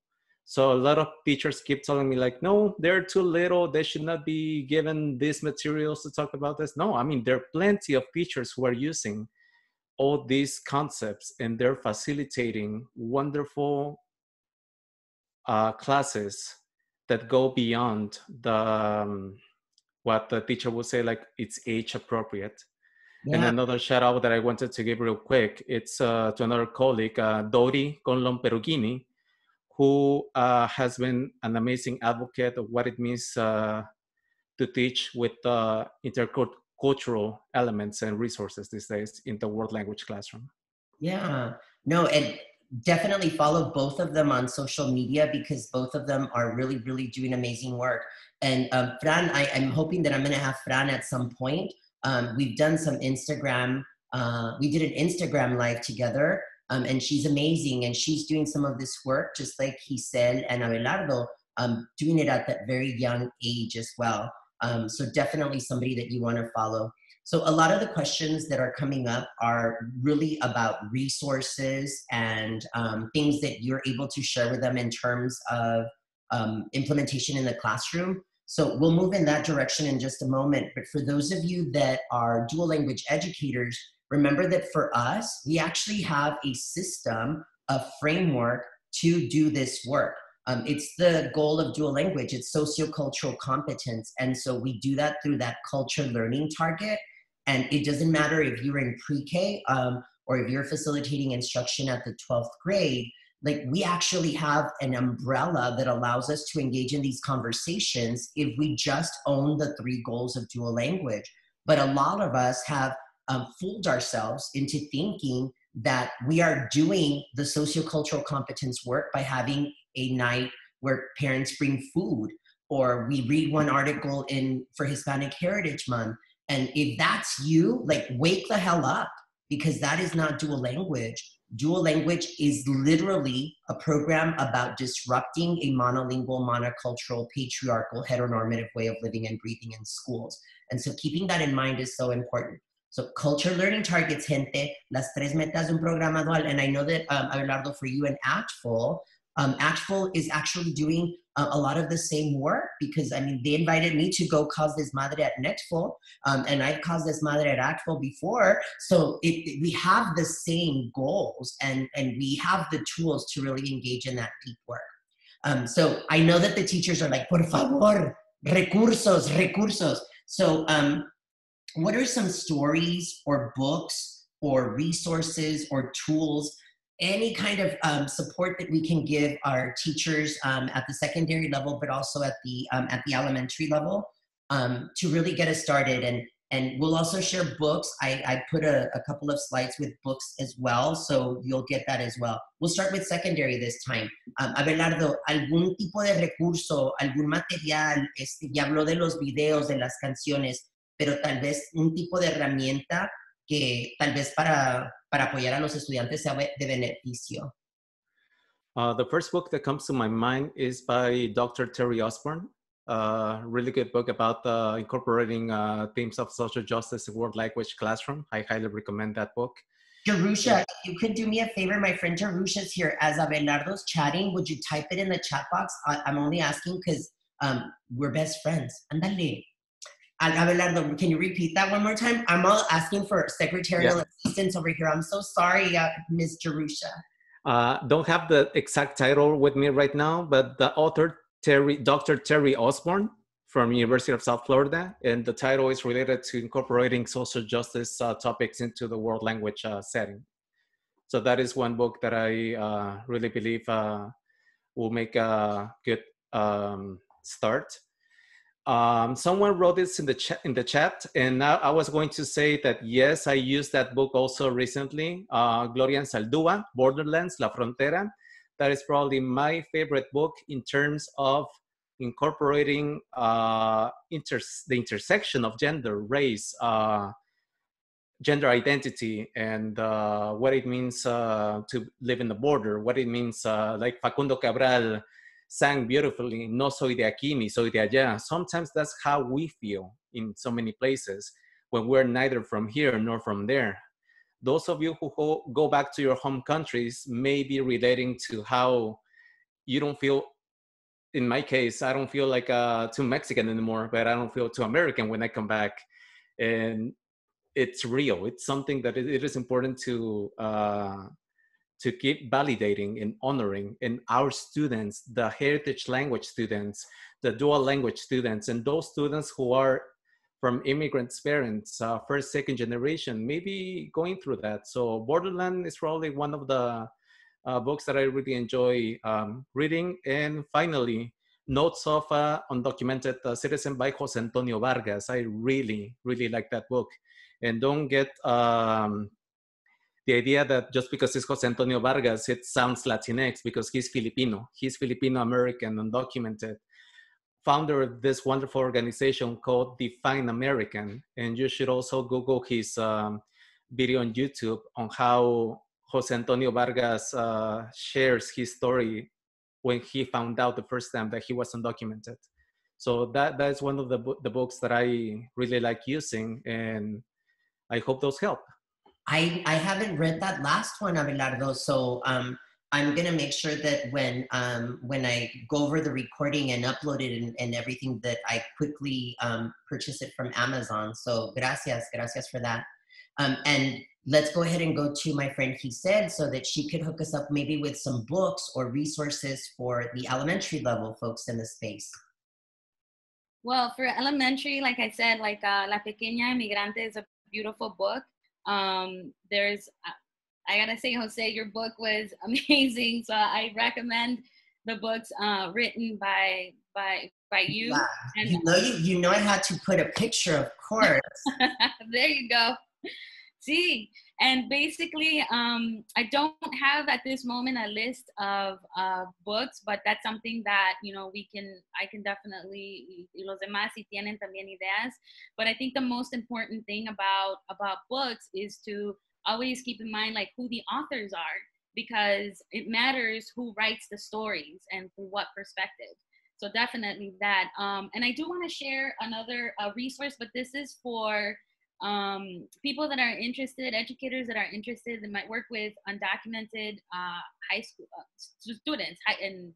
So a lot of teachers keep telling me like, no, they're too little. They should not be given these materials to talk about this. No, I mean, there are plenty of teachers who are using all these concepts and they're facilitating wonderful uh, classes that go beyond the um, what the teacher would say like it's age appropriate yeah. and another shout out that i wanted to give real quick it's uh, to another colleague uh, dorie conlon perugini who uh, has been an amazing advocate of what it means uh, to teach with uh, intercultural elements and resources these days in the world language classroom yeah no and definitely follow both of them on social media because both of them are really, really doing amazing work. And um, Fran, I, am hoping that I'm going to have Fran at some point. Um, we've done some Instagram, uh, we did an Instagram live together, um, and she's amazing. And she's doing some of this work, just like Gissel and Abelardo, um, doing it at that very young age as well. Um, so definitely somebody that you want to follow. So a lot of the questions that are coming up are really about resources and um, things that you're able to share with them in terms of um, implementation in the classroom. So we'll move in that direction in just a moment. But for those of you that are dual language educators, remember that for us, we actually have a system, a framework to do this work. Um, it's the goal of dual language, it's sociocultural competence. And so we do that through that culture learning target. And it doesn't matter if you're in pre K um, or if you're facilitating instruction at the 12th grade, like we actually have an umbrella that allows us to engage in these conversations if we just own the three goals of dual language. But a lot of us have um, fooled ourselves into thinking that we are doing the sociocultural competence work by having a night where parents bring food or we read one article in for Hispanic Heritage Month and if that's you, like wake the hell up because that is not dual language. Dual language is literally a program about disrupting a monolingual, monocultural, patriarchal, heteronormative way of living and breathing in schools. And so keeping that in mind is so important. So culture learning targets, gente, las tres metas de un programa dual. And I know that, um, Abelardo, for you and ACTFL, um, ACTFL is actually doing uh, a lot of the same work because I mean they invited me to go cause this madre at NECTFL, um, and I've caused madre at ACTFL before. So it, it, we have the same goals and and we have the tools to really engage in that deep work. Um, so I know that the teachers are like, por favor, recursos, recursos. So um, what are some stories or books or resources or tools any kind of um, support that we can give our teachers um, at the secondary level, but also at the um, at the elementary level, um, to really get us started. And and we'll also share books. I, I put a, a, couple of slides with books as well, so you'll get that as well. We'll start with secondary this time. Um, Abelardo, algún tipo de recurso, algún material. Este, ya habló de los videos, de las canciones, pero tal vez un tipo de herramienta que tal vez para, para apoyar a los estudiantes sea de beneficio? Uh, the first book that comes to my mind is by Dr. Terry Osborn. A uh, really good book about uh, incorporating uh, themes of social justice in world language classroom. I highly recommend that book. Jerusha, you could do me a favor. My friend Jerusha's here. As Abelardo's chatting, would you type it in the chat box? I, am only asking because um, we're best friends. Andale. Abelardo, can you repeat that one more time? I'm all asking for secretarial yeah. assistance over here. I'm so sorry, uh, Ms. Jerusha. Uh, don't have the exact title with me right now, but the author, Terry, Dr. Terry Osborn from University of South Florida, and the title is related to incorporating social justice uh, topics into the world language uh, setting. So that is one book that I uh, really believe uh, will make a good um, start um, someone wrote this in the chat in the chat, and I, I, was going to say that yes, I used that book also recently. Uh, Gloria Anzaldúa, Borderlands, La Frontera. That is probably my favorite book in terms of incorporating uh, inter the intersection of gender, race, uh, gender identity, and uh, what it means uh, to live in the border, what it means, uh, like Facundo Cabral sang beautifully, no soy de aquí ni soy de allá. Sometimes that's how we feel in so many places when we're neither from here nor from there. Those of you who go back to your home countries may be relating to how you don't feel in my case, I don't feel like uh, too Mexican anymore, but I don't feel too American when I come back. And it's real. It's something that it, it is important to uh, to keep validating and honoring in our students, the heritage language students, the dual language students, and those students who are from immigrants' parents, uh, first, second generation, maybe going through that. So Borderland is probably one of the uh, books that I really enjoy um, reading. And finally, Notes of an Undocumented uh, Citizen by Jose Antonio Vargas. I really, really like that book. And don't get um, the idea that just because it's Jose Antonio Vargas, it sounds Latinx because he's Filipino. He's Filipino American, undocumented founder of this wonderful organization called Define American. And you should also Google his um, video on YouTube on how Jose Antonio Vargas uh, shares his story when he found out the first time that he was undocumented. So that that's one of the the books that I really like using, and I hope those help. I I haven't read that last one, Abelardo. So um, I'm gonna make sure that when um, when I go over the recording and upload it and, and everything, that I quickly um, purchase it from Amazon. So gracias, gracias for that. Um, and let's go ahead and go to my friend Gissel so that she could hook us up maybe with some books or resources for the elementary level folks in the space. Well, for elementary, like I said, like uh, La Pequeña Emigrante is a beautiful book. Um, there's uh, I gotta say, Jose, your book was <laughs> amazing. So I recommend the books uh, written by by by you. Wow. And you know, you, you know, I had to put a picture, of course. <laughs> there you go. See, and basically, um, I don't have at this moment a list of uh, books, but that's something that you know we can. I can definitely. Los demás si tienen también ideas, but I think the most important thing about about books is to always keep in mind like who the authors are because it matters who writes the stories and through what perspective so definitely that um, and i do want to share another uh, resource but this is for um, people that are interested educators that are interested that might work with undocumented uh, high school uh, students and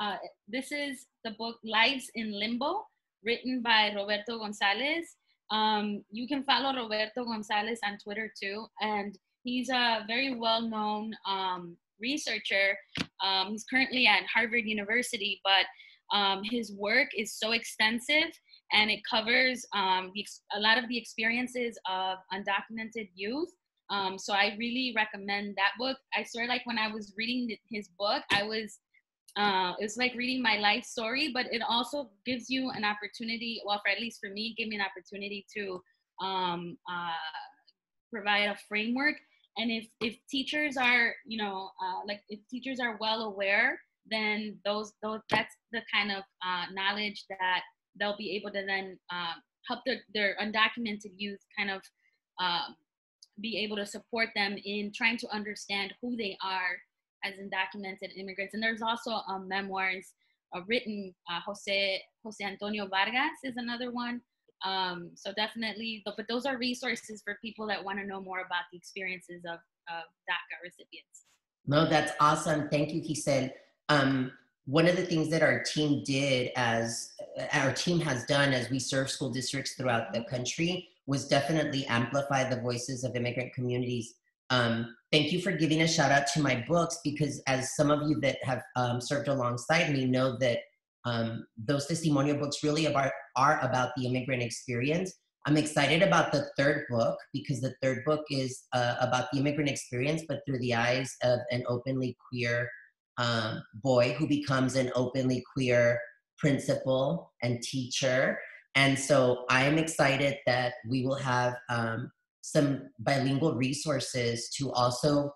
uh, this is the book lives in limbo written by roberto gonzales um, you can follow Roberto Gonzales on Twitter too, and he's a very well-known um, researcher. Um, he's currently at Harvard University, but um, his work is so extensive and it covers um, the, a lot of the experiences of undocumented youth. Um, so I really recommend that book. I swear, like when I was reading his book, I was uh, was like reading my life story, but it also gives you an opportunity, well, for at least for me, give me an opportunity to um, uh, provide a framework. And if, if teachers are, you know, uh, like if teachers are well aware, then those, those that's the kind of uh, knowledge that they'll be able to then uh, help their, their undocumented youth kind of uh, be able to support them in trying to understand who they are as undocumented immigrants. And there's also um, memoirs uh, written. Uh, Jose Jose Antonio Vargas is another one. Um, so definitely, but those are resources for people that want to know more about the experiences of, of DACA recipients. No, that's awesome. Thank you, Gissel. Um, one of the things that our team did as our team has done as we serve school districts throughout the country was definitely amplify the voices of immigrant communities um, thank you for giving a shout out to my books because as some of you that have um, served alongside me know that um, those testimonial books really about, are about the immigrant experience. I'm excited about the third book because the third book is uh, about the immigrant experience, but through the eyes of an openly queer um, boy who becomes an openly queer principal and teacher. And so I'm excited that we will have um, some bilingual resources to also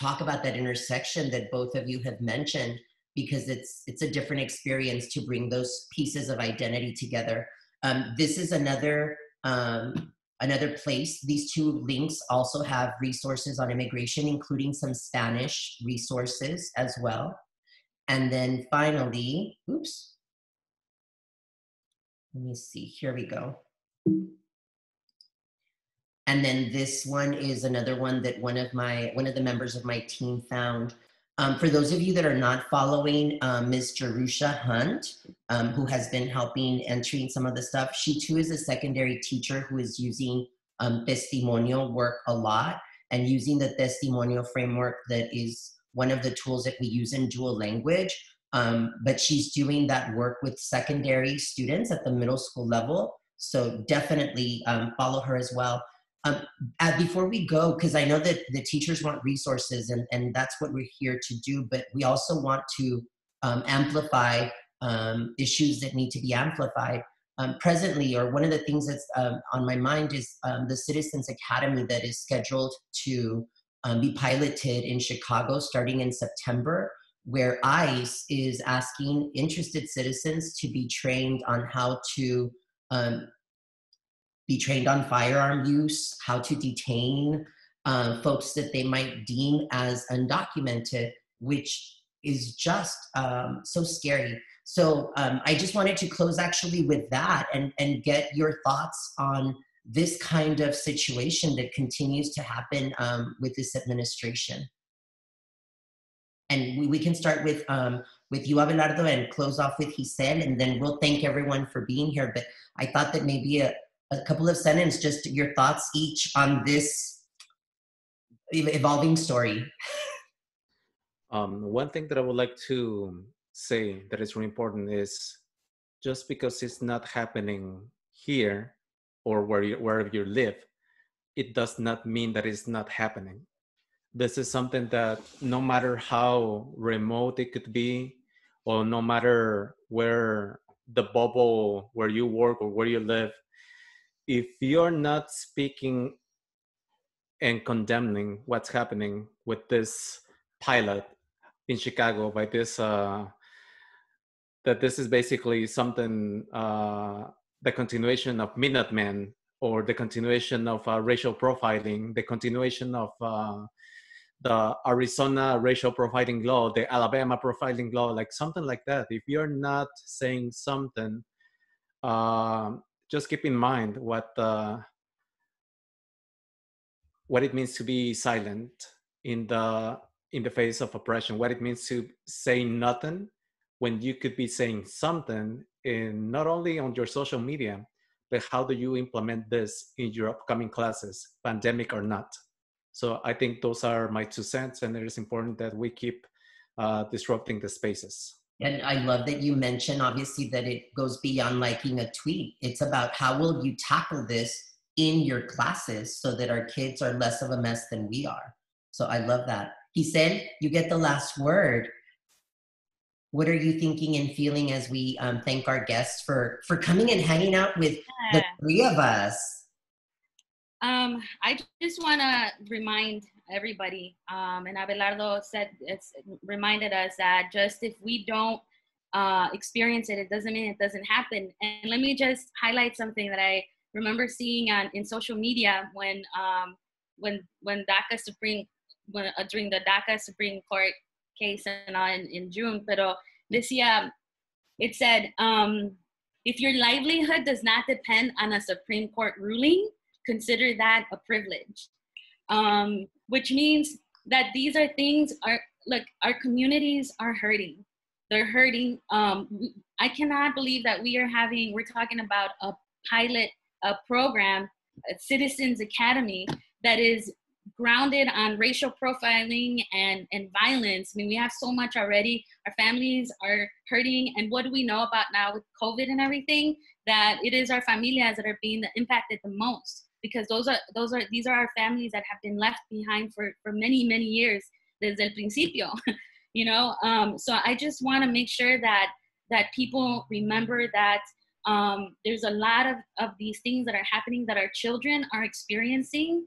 talk about that intersection that both of you have mentioned because it's it's a different experience to bring those pieces of identity together um, this is another um, another place. These two links also have resources on immigration including some spanish resources as well. And then finally oops. Let me see. Here we go. And then this one is another one that one of my one of the members of my team found Um, for those of you that are not following um, Ms. Jerusha Hunt, um, who has been helping entering some of the stuff, she too is a secondary teacher who is using um, testimonial work a lot and using the testimonial framework that is one of the tools that we use in dual language. Um, but she's doing that work with secondary students at the middle school level. So definitely um, follow her as well. Um, uh, before we go, because I know that the teachers want resources and, and that's what we're here to do, but we also want to um, amplify um, issues that need to be amplified. Um, presently, or one of the things that's um, on my mind is um, the Citizens Academy that is scheduled to be piloted in Chicago starting in September, where ICE is asking interested citizens to be trained on how to um, be trained on firearm use, how to detain uh, folks that they might deem as undocumented, which is just um, so scary. So um, I just wanted to close actually with that and, and get your thoughts on this kind of situation that continues to happen um, with this administration. And we, we can start with um, with you, Abelardo, and close off with Gissel, and then we'll thank everyone for being here. But I thought that maybe a, a couple of sentences, just your thoughts each on this evolving story. Um, one thing that I would like to say that is really important is just because it's not happening here or where you, wherever you live, it does not mean that it's not happening. This is something that no matter how remote it could be, or no matter where the bubble where you work or where you live, if you're not speaking and condemning what's happening with this pilot in Chicago by this uh, that this is basically something uh, the continuation of Minutemen or the continuation of uh, racial profiling, the continuation of uh, the Arizona racial profiling law, the Alabama profiling law, like something like that. If you're not saying something, uh, just keep in mind what uh, what it means to be silent in the in the face of oppression. What it means to say nothing when you could be saying something in not only on your social media, but how do you implement this in your upcoming classes, pandemic or not? So I think those are my two cents, and it is important that we keep uh, disrupting the spaces. And I love that you mentioned, obviously, that it goes beyond liking a tweet. It's about how will you tackle this in your classes so that our kids are less of a mess than we are. So I love that. Gissel, you get the last word. What are you thinking and feeling as we um, thank our guests for for coming and hanging out with yeah. the three of us? Um, I just want to remind everybody, um, and Abelardo said it's reminded us that just if we don't uh, experience it, it doesn't mean it doesn't happen. And let me just highlight something that I remember seeing on in social media when um, when when DACA Supreme when uh, during the DACA Supreme Court case and on in, June, pero decía it said um, if your livelihood does not depend on a Supreme Court ruling consider that a privilege, um, which means that these are things are like our communities are hurting. They're hurting. Um, I cannot believe that we are having. We're talking about a pilot a program, a Citizens Academy, that is grounded on racial profiling and, and violence. I mean, we have so much already. Our families are hurting. And what do we know about now with COVID and everything? That it is our familias that are being impacted the most because those are those are these are our families that have been left behind for for many many years desde el principio <laughs> you know? Um, so i just want to make sure that that people remember that um, there's a lot of, of these things that are happening that our children are experiencing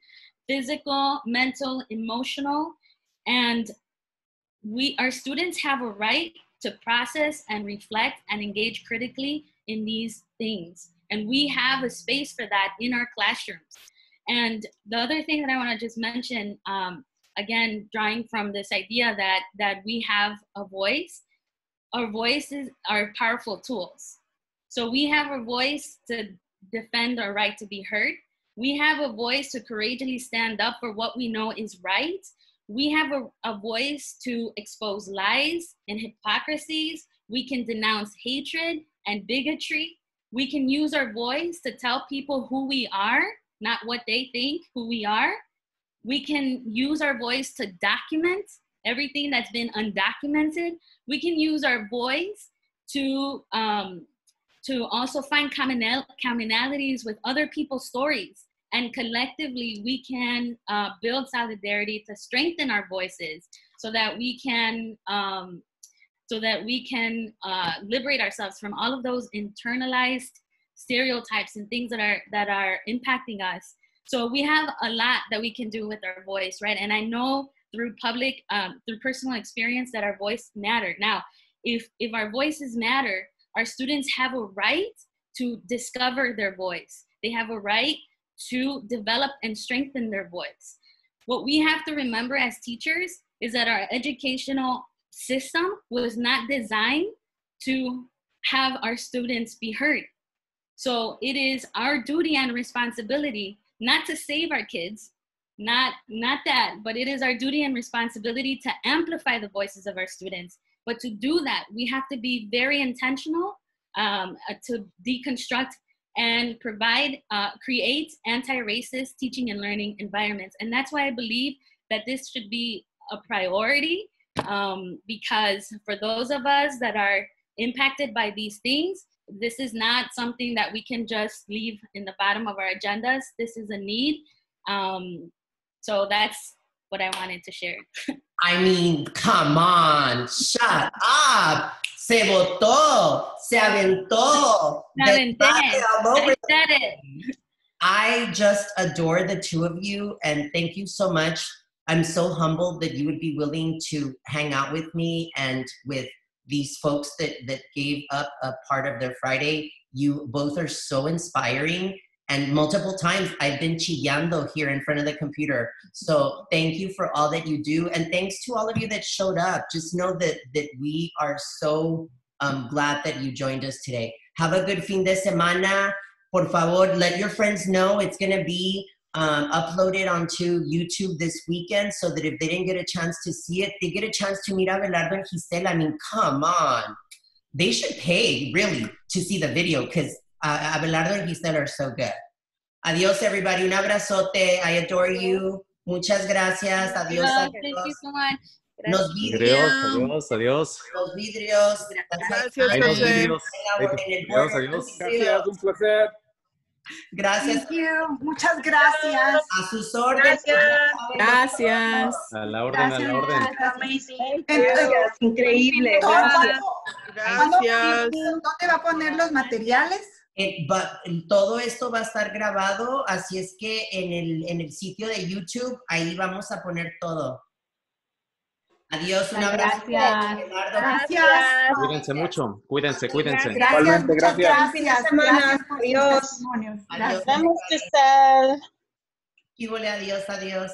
physical mental emotional and we our students have a right to process and reflect and engage critically in these things and we have a space for that in our classrooms. And the other thing that I want to just mention, um, again, drawing from this idea that that we have a voice, our voices are powerful tools. So we have a voice to defend our right to be heard. We have a voice to courageously stand up for what we know is right. we have a, a voice to expose lies and hypocrisies. We can denounce hatred and bigotry. We can use our voice to tell people who we are, not what they think who we are. We can use our voice to document everything that's been undocumented. We can use our voice to um, to also find commonal- commonalities with other people's stories and collectively we can uh, build solidarity to strengthen our voices so that we can um, so that we can uh, liberate ourselves from all of those internalized stereotypes and things that are that are impacting us. So we have a lot that we can do with our voice right? And i know through public um, through personal experience that our voice matter. Now if if our voices matter our students have a right to discover their voice. They have a right to develop and strengthen their voice. What we have to remember as teachers is that our educational system was not designed to have our students be heard. So it is our duty and responsibility not to save our kids, not not that, but it is our duty and responsibility to amplify the voices of our students. But to do that, we have to be very intentional um, uh, to deconstruct and provide, uh, create anti-racist teaching and learning environments. And that's why I believe that this should be a priority um, because for those of us that are impacted by these things, this is not something that we can just leave in the bottom of our agendas. This is a need. Um, so that's what I wanted to share. I mean, come on, shut up. Se votó, se aventó. I said it. I just adore the two of you and thank you so much. I'm so humbled that you would be willing to hang out with me and with these folks that, that gave up a part of their Friday. You both are so inspiring and multiple times I've been chillando here in front of the computer. So thank you for all that you do, and thanks to all of you that showed up. Just know that that we are so um, glad that you joined us today. Have a good fin de semana. Por favor, let your friends know it's gonna be um, uploaded onto YouTube this weekend, so that if they didn't get a chance to see it, they get a chance to meet Abelardo and Gisela. I mean, come on. They should pay really to see the video because uh, Abelardo and Gissel are so good. Adiós, everybody. Un abrazote. I adore you. Muchas gracias. Adiós. Love, thank you so much. Los vidrios. Adiós, adiós, Los vidrios. Gracias, Ahí nos profe. vidrios. Adiós, adiós. Gracias, un placer. Gracias. Thank you. Muchas gracias. A sus órdenes. Gracias. A la orden, a la orden. Increíble. Gracias. Gracias. ¿Dónde va a poner los materiales? Eh, va- todo esto va a estar grabado, así es que en el, en el sitio de YouTube, ahí vamos a poner todo. Adiós, un abrazo. Gracias. Eduardo. Gracias. Cuídense mucho. Cuídense, cuídense. Gracias, gracias. gracias. semana. Gracias Adiós. Adiós. Gracias. Híjole, adiós, adiós.